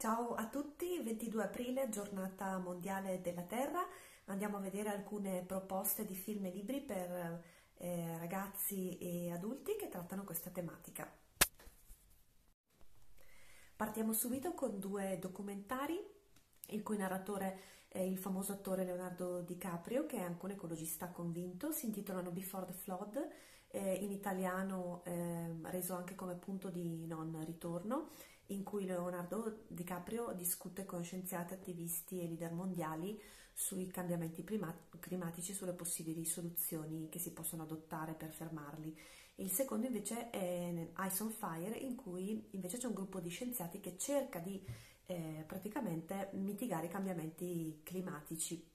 Ciao a tutti, 22 aprile, giornata mondiale della Terra. Andiamo a vedere alcune proposte di film e libri per eh, ragazzi e adulti che trattano questa tematica. Partiamo subito con due documentari, il cui narratore è il famoso attore Leonardo DiCaprio, che è anche un ecologista convinto. Si intitolano Before the Flood, eh, in italiano eh, reso anche come punto di non ritorno in cui Leonardo DiCaprio discute con scienziati, attivisti e leader mondiali sui cambiamenti climatici, sulle possibili soluzioni che si possono adottare per fermarli. Il secondo invece è Ice on Fire, in cui invece c'è un gruppo di scienziati che cerca di eh, praticamente mitigare i cambiamenti climatici.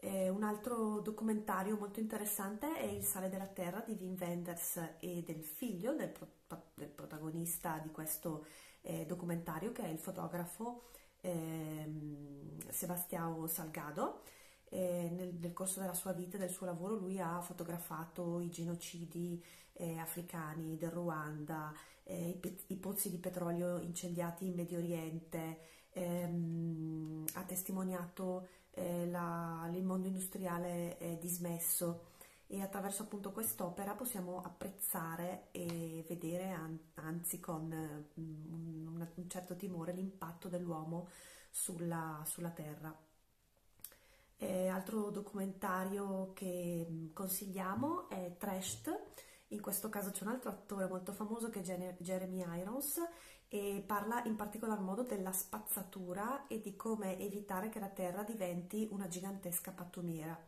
Eh, un altro documentario molto interessante è Il sale della terra di Wim Wenders e del figlio del, pro- del protagonista di questo eh, documentario che è il fotografo eh, Sebastião Salgado. Nel, nel, corso della sua vita e del suo lavoro lui ha fotografato i genocidi eh, africani del Ruanda, eh, i, i, pozzi di petrolio incendiati in Medio Oriente, ehm, ha testimoniato eh, la, il mondo industriale eh, dismesso e attraverso appunto quest'opera possiamo apprezzare e vedere an- anzi con mm, un, un, certo timore l'impatto dell'uomo sulla, sulla terra. E altro documentario che mm, consigliamo è Trashed, in questo caso c'è un altro attore molto famoso che è Jeremy Irons e parla in particolar modo della spazzatura e di come evitare che la Terra diventi una gigantesca pattumiera.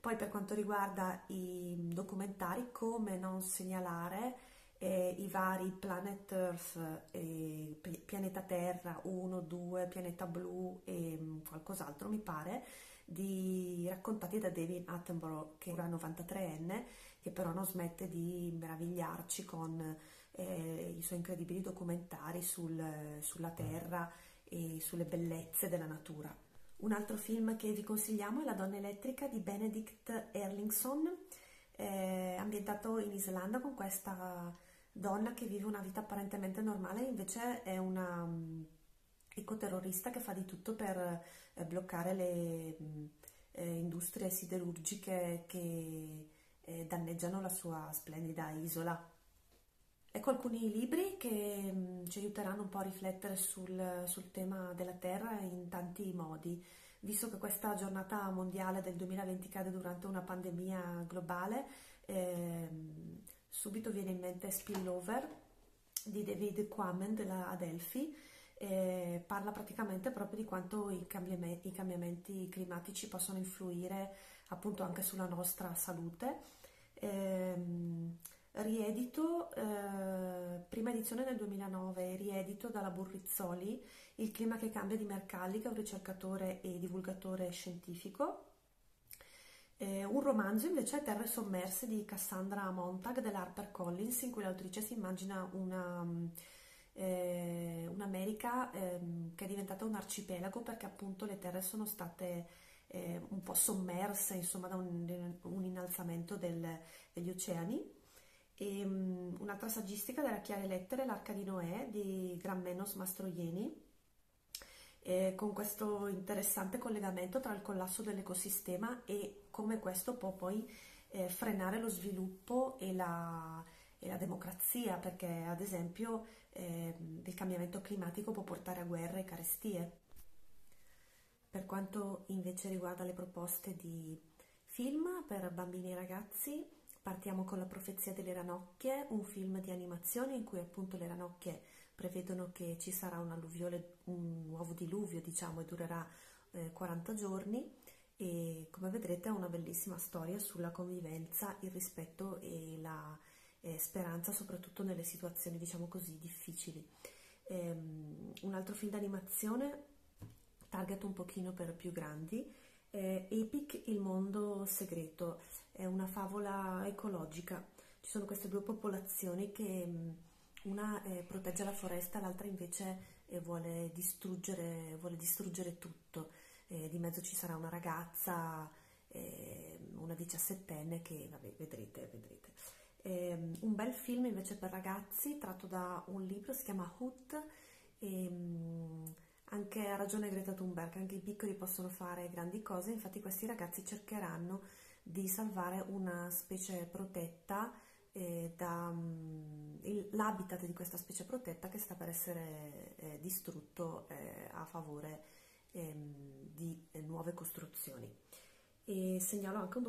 Poi per quanto riguarda i documentari, come non segnalare eh, i vari Planet Earth, eh, Pianeta Terra 1, 2, Pianeta Blu e mm, qualcos'altro mi pare, di, raccontati da David Attenborough che ora 93enne, che però non smette di meravigliarci con eh, i suoi incredibili documentari sul, sulla Terra e sulle bellezze della natura. Un altro film che vi consigliamo è La donna elettrica di Benedict Erlingsson, eh, ambientato in Islanda con questa donna che vive una vita apparentemente normale, invece è una um, ecoterrorista che fa di tutto per eh, bloccare le eh, industrie siderurgiche che eh, danneggiano la sua splendida isola. Ecco alcuni libri che mh, ci aiuteranno un po' a riflettere sul, sul, tema della Terra in tanti modi. Visto che questa giornata mondiale del 2020 cade durante una pandemia globale, eh, subito viene in mente Spillover di David Quammen della Adelphi, eh, parla praticamente proprio di quanto i cambiamenti, i cambiamenti, climatici possono influire appunto anche sulla nostra salute. Eh, riedito, eh, prima edizione nel 2009, riedito dalla Burrizzoli, Il clima che cambia di Mercalli, che è un ricercatore e divulgatore scientifico. Eh, un romanzo invece è Terre sommerse di Cassandra Montag dell'Harper Collins, in cui l'autrice si immagina una, eh, un'America eh, che è diventata un arcipelago perché appunto le terre sono state eh, un po' sommerse insomma, da un, un innalzamento del, degli oceani. E um, un'altra saggistica della Chiare Lettere, l'Arca di Noè di Grammenos Mastroieni, eh, con questo interessante collegamento tra il collasso dell'ecosistema e come questo può poi eh, frenare lo sviluppo e la, e la, democrazia, perché ad esempio eh, il cambiamento climatico può portare a guerre e carestie. Per quanto invece riguarda le proposte di film per bambini e ragazzi, Partiamo con La profezia delle ranocchie, un film di animazione in cui appunto le ranocchie prevedono che ci sarà un, un nuovo diluvio, diciamo, e durerà eh, 40 giorni e come vedrete è una bellissima storia sulla convivenza, il rispetto e la eh, speranza soprattutto nelle situazioni, diciamo così, difficili. Ehm, un altro film d'animazione, target un pochino per più grandi, eh, Epic, il mondo segreto, è una favola ecologica. Ci sono queste due popolazioni che mm, una eh, protegge la foresta, l'altra invece eh, vuole, distruggere, vuole, distruggere, tutto. Eh, di mezzo ci sarà una ragazza, eh, una diciassettenne che, vabbè, vedrete, vedrete. Ehm, un bel film invece per ragazzi tratto da un libro, si chiama Hoot, E, mh, anche ha ragione Greta Thunberg, anche i piccoli possono fare grandi cose, infatti questi ragazzi cercheranno di salvare una specie protetta eh, il, l'habitat di questa specie protetta che sta per essere eh, distrutto eh, a favore ehm, di eh, nuove costruzioni. E anche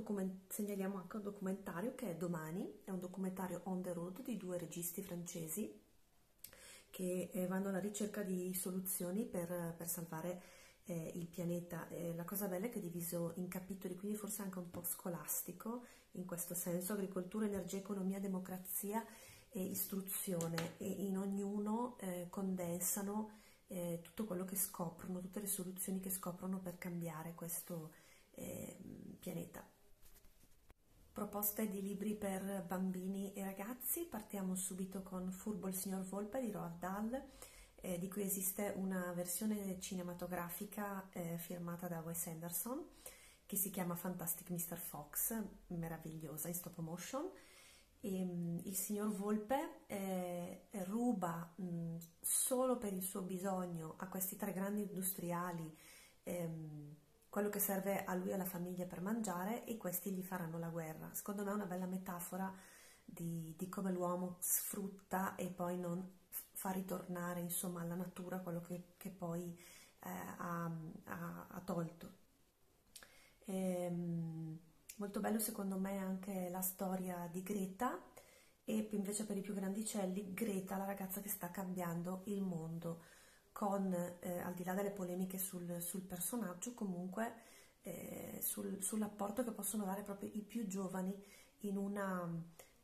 segnaliamo anche un documentario che è domani, è un documentario on the road di due registi francesi che eh, vanno alla ricerca di soluzioni per, per salvare eh, il pianeta. Eh, la cosa bella è che è diviso in capitoli, quindi forse anche un po' scolastico in questo senso, agricoltura, energia, economia, democrazia e istruzione e in ognuno eh, condensano eh, tutto quello che scoprono, tutte le soluzioni che scoprono per cambiare questo eh. Proposte di libri per bambini e ragazzi, partiamo subito con Furbo il signor Volpe di Roald Dahl, eh, di cui esiste una versione cinematografica eh, firmata da Wes Anderson che si chiama Fantastic Mr. Fox, meravigliosa in stop motion. E, um, il signor Volpe eh, ruba mh, mm, solo per il suo bisogno a questi tre grandi industriali ehm, quello che serve a lui e alla famiglia per mangiare e questi gli faranno la guerra. Secondo me è una bella metafora di, di come l'uomo sfrutta e poi non fa ritornare insomma alla natura quello che, che poi eh, ha, ha, ha, tolto. E, ehm, molto bello secondo me anche la storia di Greta e invece per i più grandicelli Greta, la ragazza che sta cambiando il mondo con, eh, al di là delle polemiche sul, sul personaggio, comunque eh, sul, sull'apporto che possono dare proprio i più giovani in una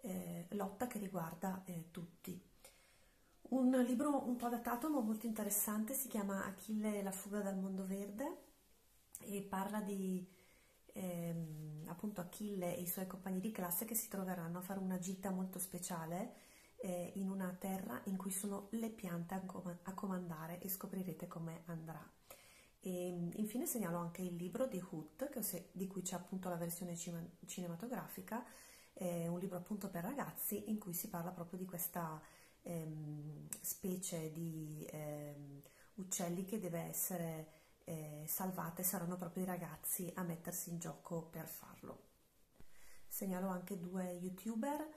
eh, lotta che riguarda eh, tutti. Un libro un po' datato ma molto interessante si chiama Achille e la fuga dal mondo verde e parla di ehm, appunto Achille e i suoi compagni di classe che si troveranno a fare una gita molto speciale eh, in una terra in cui sono le piante a, com- a comandare e scoprirete come andrà. E infine segnalo anche il libro di Hoot, di cui c'è appunto la versione cinematografica, è un libro appunto per ragazzi in cui si parla proprio di questa ehm, specie di ehm, uccelli che deve essere eh, salvata e saranno proprio i ragazzi a mettersi in gioco per farlo. Segnalo anche due youtuber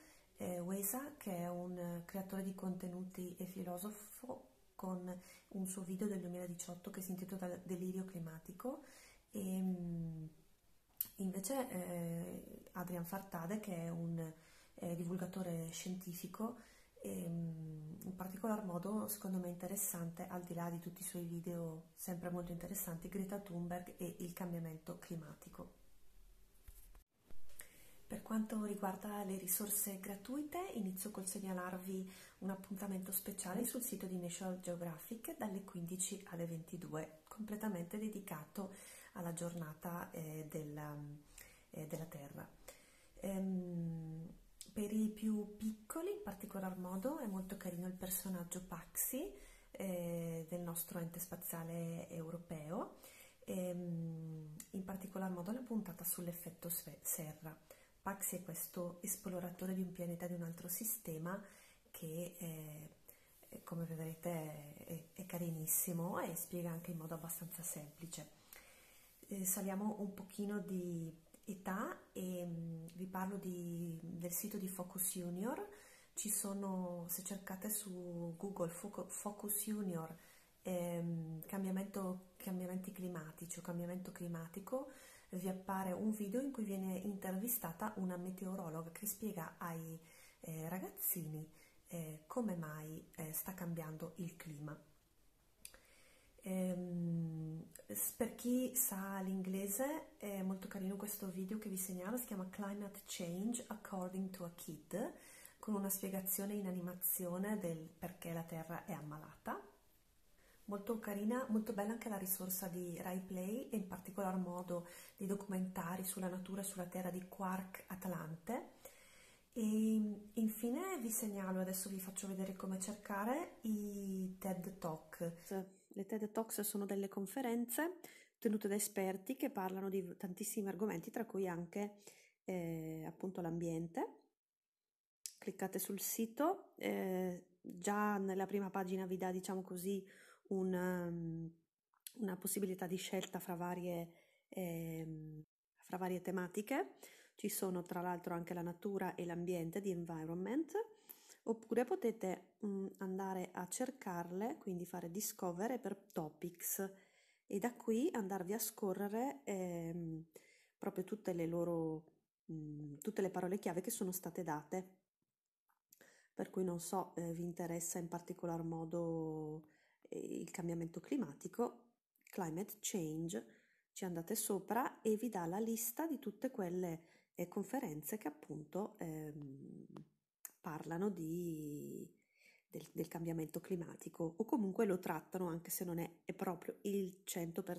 eh, Wesa, che è un creatore di contenuti e filosofo, con un suo video del 2018 che si intitola Delirio climatico. E mm, invece eh, Adrian Fartade, che è un eh, divulgatore scientifico, e, mm, in particolar modo secondo me interessante, al di là di tutti i suoi video sempre molto interessanti, Greta Thunberg e il cambiamento climatico. Per quanto riguarda le risorse gratuite, inizio col segnalarvi un appuntamento speciale sul sito di National Geographic dalle 15 alle 22, completamente dedicato alla giornata eh, della, eh, della, Terra. Ehm, per i più piccoli, in particolar modo, è molto carino il personaggio Paxi eh, del nostro ente spaziale europeo, ehm, in particolar modo la puntata sull'effetto serra. Paxi è questo esploratore di un pianeta di un altro sistema che è, come vedrete è, è, carinissimo e spiega anche in modo abbastanza semplice. Eh, saliamo un pochino di età e mm, vi parlo di, del sito di Focus Junior. Ci sono, se cercate su Google Focus Junior ehm, cambiamenti climatici o cambiamento climatico, vi appare un video in cui viene intervistata una meteorologa che spiega ai eh, ragazzini eh, come mai eh, sta cambiando il clima. Ehm, per chi sa l'inglese è molto carino questo video che vi segnalo, si chiama Climate Change According to a Kid, con una spiegazione in animazione del perché la Terra è ammalata Molto carina, molto bella anche la risorsa di Rai Play e in particolar modo dei documentari sulla natura e sulla terra di Quark Atlante. E infine vi segnalo, adesso vi faccio vedere come cercare i TED Talk. Le TED Talks sono delle conferenze tenute da esperti che parlano di tantissimi argomenti, tra cui anche eh, appunto l'ambiente. cliccate sul sito, eh, già nella prima pagina vi dà, diciamo così, un, um, una possibilità di scelta fra varie, eh, fra varie tematiche. Ci sono tra l'altro anche la natura e l'ambiente di environment, oppure potete mh, mm, andare a cercarle, quindi fare discover per topics e da qui andarvi a scorrere ehm, proprio tutte le loro mh, mm, tutte le parole chiave che sono state date. Per cui non so, eh, vi interessa in particolar modo eh, il cambiamento climatico, climate change, ci andate sopra e vi dà la lista di tutte quelle eh, conferenze che appunto ehm, parlano di, del, del, cambiamento climatico o comunque lo trattano anche se non è, è proprio il 100%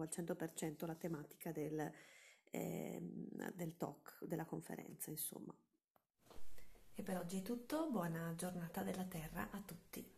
al 100% la tematica del, ehm, del talk, della conferenza insomma. E per oggi è tutto, buona giornata della Terra a tutti.